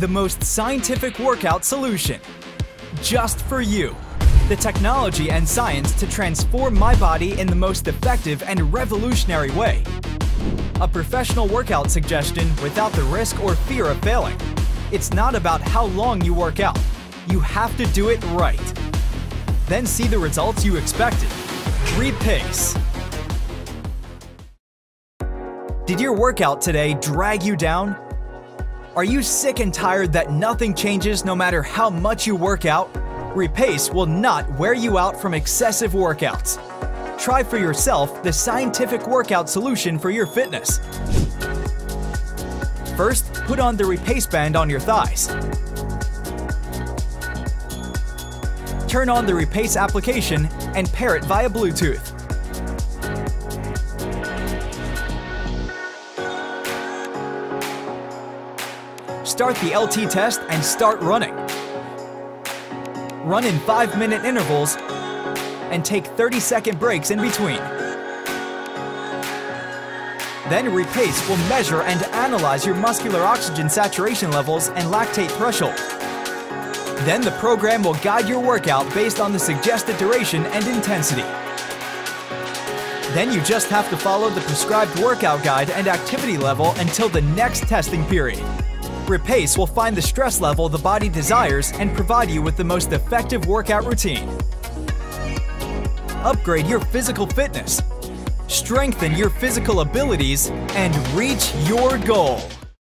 the most scientific workout solution. Just for you. The technology and science to transform my body in the most effective and revolutionary way. A professional workout suggestion without the risk or fear of failing. It's not about how long you work out. You have to do it right. Then see the results you expected. Repace. Did your workout today drag you down? Are you sick and tired that nothing changes no matter how much you work out? Repace will not wear you out from excessive workouts. Try for yourself the scientific workout solution for your fitness. First, put on the Repace band on your thighs. Turn on the Repace application and pair it via Bluetooth. Start the LT test and start running. Run in 5 minute intervals and take 30 second breaks in between. Then Repace will measure and analyze your muscular oxygen saturation levels and lactate threshold. Then the program will guide your workout based on the suggested duration and intensity. Then you just have to follow the prescribed workout guide and activity level until the next testing period. Repace will find the stress level the body desires and provide you with the most effective workout routine. Upgrade your physical fitness, strengthen your physical abilities, and reach your goal.